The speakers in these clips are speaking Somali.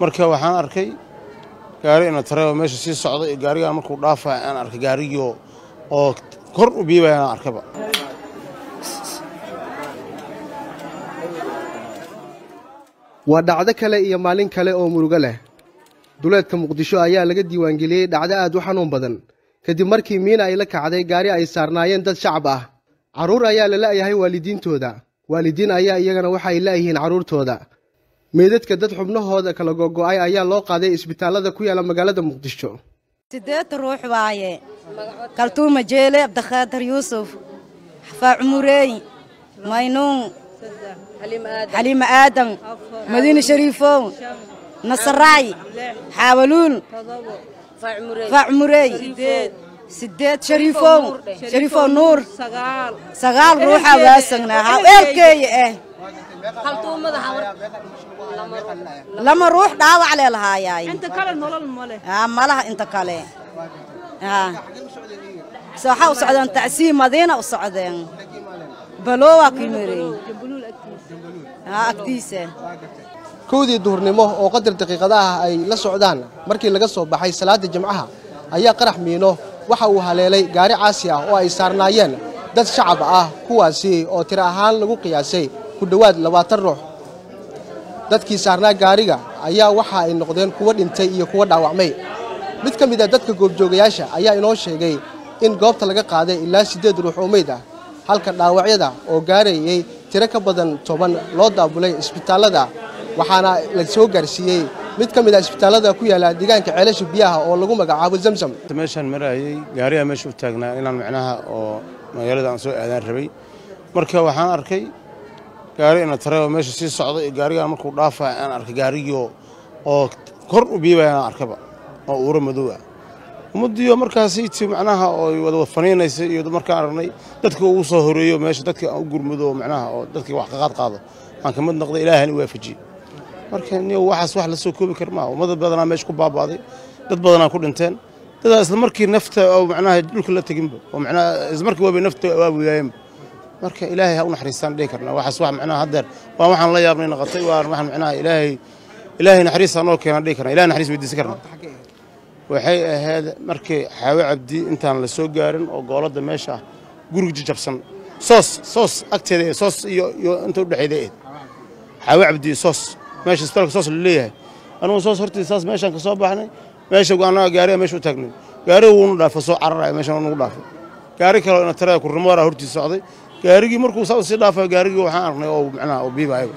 marka waxaan arkay gaari ina tareeba meesha sii socda iyo gaarigaan markuu dhaafaya aan arkay gaarigii oo kor u biibaya arkaba waa dhacdo kale iyo maalin kale oo murugo leh. Duleedka muqdisho ayaa laga diiwaangeliyey dhacdo aad u xanuun badan kadib markii miina ay la kacday gaari ay saarnaayeen dad shacab ah. Carruur ayaa la la'yahay waalidiintooda. Waalidiin ayaa iyagana waxa ay la'yihiin carruurtooda meydadka dad xubnahooda kala gogo'ay ayaa loo qaaday isbitaallada ku yaalla magaalada muqdisho. Sideed ruux waaye. Kaltuuma jeele abdikhaadir yuusuf xafaa maynuun xaliima aadan madiine shariifow nasaraay xaawaluul faa cumureey sideed shariifow shariifow nuur sagaal ruuxaa waasagnaa haa eelkeeya ah lama ruux dhaawac lee lahaayaay malaha inta kale waxaa u socdeen tacsiim madiina u socdeen balowaa kimirey agtiisa kowdii duhurnimo oo qadar daqiiqada ah ay la socdaan markii laga soo baxay salaada jimcaha ayaa qarax miino waxa uu haleelay gaari caasi ah oo ay saarnaayeen dad shacab ah kuwaasi oo tiro ahaan lagu qiyaasay ku dhowaad labaatan ruux. Dadkii saarnaa gaariga ayaa waxa ay noqdeen kuwo dhintay iyo kuwo dhaawacmay. Mid ka mid a dadka goobjoogayaasha ayaa inoo sheegay in goobta laga qaaday ilaa siddeed ruux oo meyd ah halka dhaawacyada oo gaarayey tiro ka badan toban loo daabulay isbitaallada waxaana la soo gaarsiiyey mid ka mid a isbitaallada ku yaalla deegaanka ceelasha biyaha oo lagu magacaabo zamzam. Meeshaan marayay gaarigaa meesha u taagnaa inaan macnaha oo magaalada aan soo aadaan rabay. Marka waxaan arkay gaari ina tareeba meesha sii socda iyo gaarigaan markuu dhaafaya aan arkay gaarigii oo kor u biibaya aan arkaba oo uura madow ah. Ummaddiioo markaasiiti macnaha oo wada faniinaysa iyo markaan aragnay dadka ugu soo horeeyo meesha dadka u gurmado macnaha oo dadka wax kaqaad qaado aan ka mid noqday ilaahani waafajiye مركان يو واحد سواح لسه كوبي كرماء وما ذا بدنا مش كوب باب هذه ضد بدنا كل انتين ده اصل مركي نفط أو معناها دول كلها تجنب ومعناه اذا مركي هو بنفط أو بيام مركا الهي هون حريصان دي كرنا واحد سواح معناها هدر واحد الله يابني نغطي واحد معناها الهي الهي نحريصان أوكي دي كرنا الهي نحريص بدي سكرنا وحي هذا مركي حاوي عبدي انت أنا لسه قارن أو قولد ماشي قرق جبسن صوص صوص أكتر صوص يو يو انت ودحي ذي حاوي عبدي صوص meesha isbitaalka soos la leeyahay anugu soos hortiisa saas meeshaan ka soo baxnay meesha annaga gaariga meesha u taagnay gaariga wuunu dhaafay soo cararaya meeshaan nagu dhaafay gaari kale ina taraya kurimoora hortiisa socday gaarigii markuu saa sii dhaafay gaarigii waxaan aragnay oo macnaha oo biibaayaba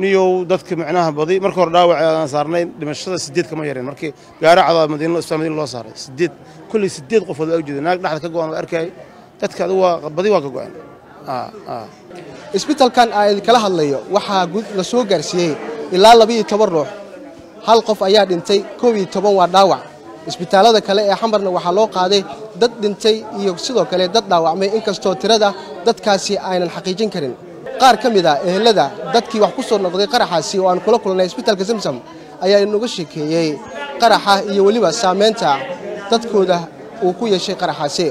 niyow dadka macnaha badi marka hore dhaawac aan saarnay dhimashada sideed kama yareen markii gaari cadaa madiina isbitaal madiina loo saaray sideed kulli sideed qofood waa ujeeda naag dhexda ka go'an waa arkayay dadka adigu waa badi waa ka go'an isbitaalkan aan kala hadlayo waxaa la soo gaarsiiyey ilaa labiiyo toban ruux. Hal qof ayaa dhintay koob iyo toban waa dhaawac. Isbitaallada kale ee xamarna waxaa loo qaaday dad dhintay iyo sidoo kale dad dhaawacmay inkastoo tirada dadkaasi aynan xaqiijin karin. Qaar ka mid a ehelada dadkii wax ku soo noqday qaraxaasi oo aan kula kulnay isbitaalka samsam ayaa inaga sheekeeyey qaraxa iyo weliba saamaynta dadkooda uu ku yeeshay qaraxaasi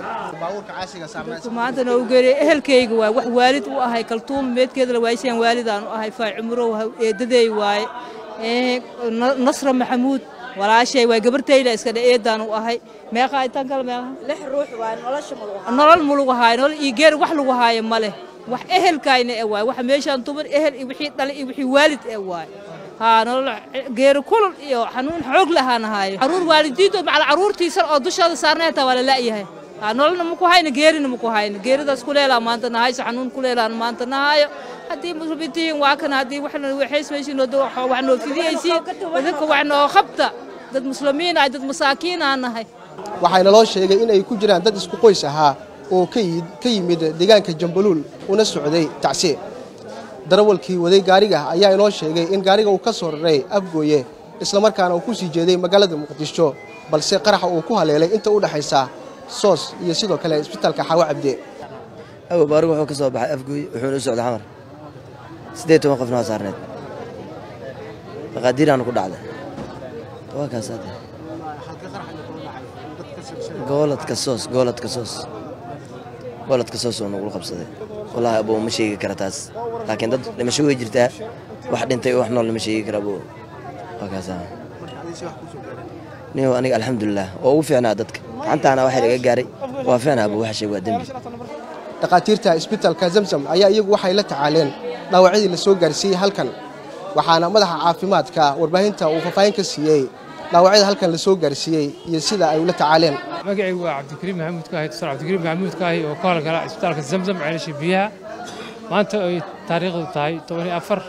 maantana u geeriyey ehelkayga waay wax waalid u ahay kaltuum meedkeeda la waaysan waalidaan u ahay faa cumurow eedadeey waaye. Nasra maxamuud walaashay waa gabartayda iska dhe eedaan u ahay. Meeqa intaan kale meeqa? Lix ruux waa nolosha malagu nolol ma lagu haayo nolol iyo geer wax lagu haayo ma leh. Wax ehelkayna e waay waxa meeshaan tuban ehel iyo wixii dhalay iyo wixii waalid e waay haa nolol geeri kulul iyo xanuun xoog lahaan haayo carruur waalidiintood macal caruurtiisan oo dushooda saarnay hataa waa la la'yahay nololna maku hayno geerina maku hayno geeridaas kuleelaa maanta nahayso xanuun kuleelaan maanta nahayo haddii muslimiintiin waa kan haddii waxna waxaysmaysiin wax noo fidiyaysiin idinka wax noo qabta dad muslimiin ah dad masaakiin aan nahay waxaana loo sheegay in ay ku jiraan dad isku qoys ahaa oo ka yimid deegaanka jambaluul una socday tacsiye darawalkii waday gaariga ayaa inoo sheegay in gaariga uu ka soo raray afgooye islamarkaana uu ku sii jeeday magaalada muqdisho balse qaraxa uu ku haleelay inta u dhexaysa soo baxay afgooy wuxuuna u socday xamar siddeed toban qofna waa saarneed maqaadiiraanu ku dhacday waa kaas hadda gooladka soos gooladka soos gooladka soos oo nagula qabsaday wallaahi abuu ma sheegi kara taas laakiin dad dhimasho way jirtaa wax dhintay oo wax nool lama sheegi kara abuu waa kaasa niyo aniga alxamdulilah oo ugu fiicnaa dadka gacantaana waxay laga gaaray. Waa abuu waxa sheeg waa dembi. Dhakhaatiirta isbitaalka zamzam ayaa iyagu waxay la tacaaleen dhaawacyadii la soo gaarsiiyey halkan waxaana madaxa caafimaadka warbaahinta uu faahfaahin ka siiyey dhaawacyada halkan la soo gaarsiiyey iyo sida ay ula tacaaleen. Magacaygu waa cabdikariim maxamuud kaahi doctor cabdikariim maxamuud kaahi oo ka howlgala isbitaalka zamzam ceelasha biyaha. Maanta ay taariikhdu tahay tobaniyo afar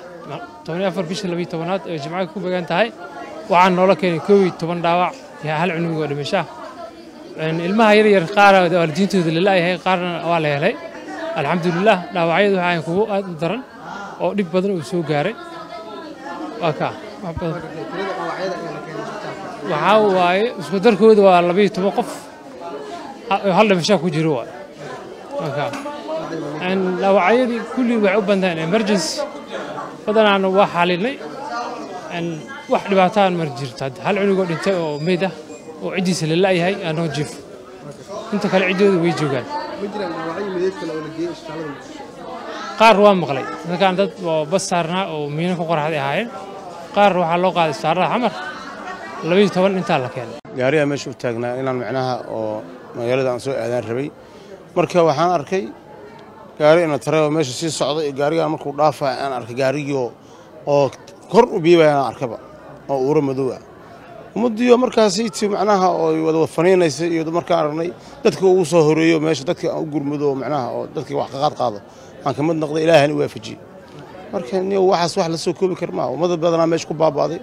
tobaniyo afar bisha labiyo tobanaad ee jimcaha ku beegan tahay. Waxaan noola keenay koob iyo toban dhaawac iyo hal cunug oo ilmaha yar yar qaar waalidiintooda la la'yahay qaarna waa la helay. Alxamdulilah dhaawacyadu waxaan kugu aad u daran oo dhib badan uu soo gaaray. Waa kaa waxaa waaye isku darkooda waa labayo toban qof. Hal dhimashaa ku jiro waay marka dhaawacyadii kulli waxay u bantaan emergency. Badanaana waa xalinay wax dhibaataan mar jirto hal cunugoo dhintay oo meyd ah oo ciddiisa la la'yahay aanoo jiifo inta kale ciddooda way joogaan. Qaar waa maqlay. Dadkaan dad bas saarnaa oo miino ku qoraxday ahaayeen qaar waxaa loo qaaday saarada xamar. Labayo toban intaa la keenay. Gaariyaa meesha u taagnaa inaan macnaha oo magaalada aan soo aadaan rabay. Marka waxaan arkay gaari ina tare oo meesha sii socda iyo gaarigaan markuu dhaafaya aan arkay gaarigii oo kor u biibaya aan arkaba oo uura madow ah مديو مركزي تي معناها أو وفرين يود مركارني دتك أو سو هريو ميش دتك أو غرمدو معناها أو دتك واخ قاد قادو مان كمد نقض الاله ان وافجي مركني أو واحد واحد لسو كوبي كرما أو مد بدنا ميش كو بابادي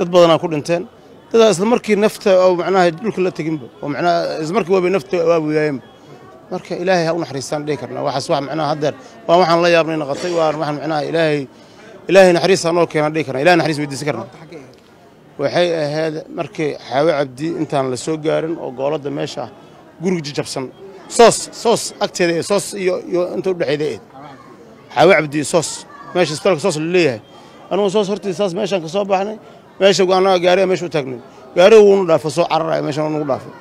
دد بدنا كو دنتين دد اسل مركي نفت أو معناها دلك لا تگم أو معناها اس مركي وبي نفت أو ويام مركا الاله أو نحريسان دي كرنا واحد واحد معناها هدر وا واحد لا يابني نقتي وا واحد معناها الاله الاله نحريسان أو كينا دي كرنا الاله نحريس ويدي سكرنا waxay ahayd markii xaawe cabdi intaan la soo gaarin oo gooladda meesha guriga jajabsan. Soos soos agteeda ee soos iyo iyo inta u dhexeeda eed xaawe cabdi soos meesha isbitaalka soos la leeyahay. Anugu soos hortii saas meeshaan ka soo baxnay meesha annaga gaariga meesha u taagnay. Gaariga wuunu dhaafay soo cararaya meeshaan nagu dhaafay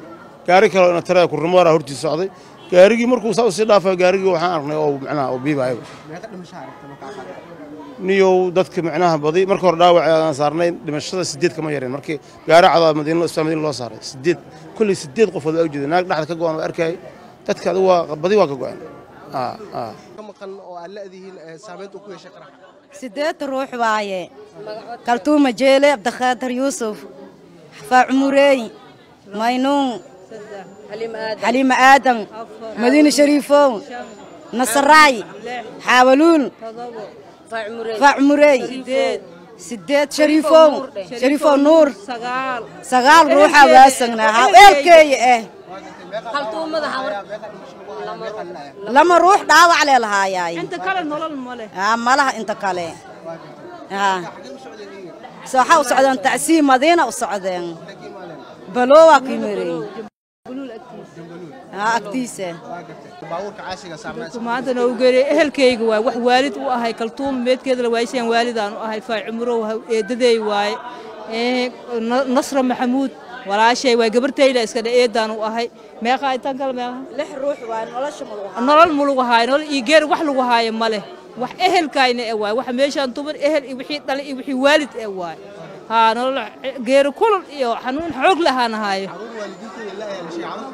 gaari kale ina taraya kurrimooraa hortiisa socday gaarigii markuu saa usii dhaafay gaarigii waxaan aragnay oo macnaha oo biibaayaba niyow dadka macnaha badi marka hore dhaawac aan saarnay dhimashada sideed kama yareen markii gaari cadaa madiina isbitaal madiina loo saaray sideed kulli sideed qofood waa ujeeda naag dhexda ka go'an waa arkayay dadka adigu waa badi waa ka go'an ka maqan oo aad la'dihiin saameynta ku yeeshay qaraxa sideed ruux waaye kaltuuma jeele cabdikhaadir yuusuf xafaa cumureey maynuun xaliima aadan madiine shariifow nasaraay xaawaluul faa cumureey sideed shariifow shariifow nuur sagaal ruuxaa waasagnaa haa eelkeeya ah lama ruux dhaawac lee lahaayaay inta kale nolol ma leh aa malaha inta kale haa waxaa u socdeen tacsiim madiina u socdeen balowaa ku yimireen haa agtiisa baabuurka caasiga saarnaa maanta noo geeriyay ehelkayga waay wax waalid u ahay kaltuum meedkeeda la waaysan waalidaan u ahay faa cumurow eedadeey waaye ee nasra maxamuud walaashay waay gabartayda iska dhe eedaan u ahay. Meeqa intaan kale meeqa? Lix ruux waa nolosha madaxa nolol ma lagu haayo nolol iyo geer wax lagu haayo ma leh. Wax ehelkayna e waay waxa meeshaan tuban ehel iyo wixii dhalay iyo wixii waalid e waay. haa nolol geeri kulul iyo xanuun xoog lahaana haayo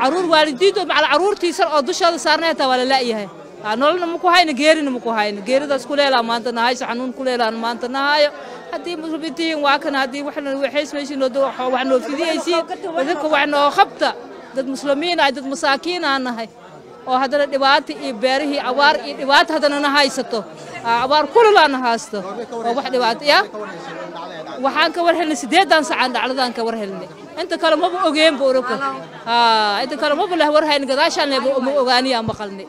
carruur waalidiintood macal caruurtiisan oo dushooda saarnay hataa waa la la'yahay haa nololna maku hayno geerina maku hayno geeridaas kuleelaa maanta nahayso xanuun kuleelaan maanta nahaayo haddii muslimiintihiin waa kana haddii waxna waxaysmaysiin wax noo fidiyaysiin. Idinka wax noo qabta dad muslimiin ah dad masaakiin aan nahay oo haddana dhibaato iyo beerihii abaar iyo dhibaato haddana na haysato abaar kululaana haysto oo wax dhibaato ya? Waxaan ka war helnay sideedan sacaan dhacdadaan ka war helnay. Inta kale maba ogeenba uraka inta kale maba leh war hayn gadaashaan leba ma ogaaniyaa maqalnay.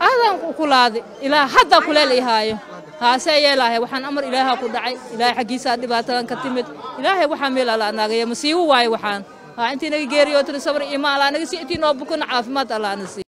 Aadaan ku laaday ilaa haddaa kuleel ihaayo. Haasee yeelaahay waxaan amar ilaahaa ku dhacay. Ilaahay xaggiisaa dhibaatadan ka timid. Ilaahay waxaa meel alla anaagaya masiibo waaye waxaan intii naga geeriyootina sabar iyo ma allaanaga si intii noo bukana caafimaad allaana si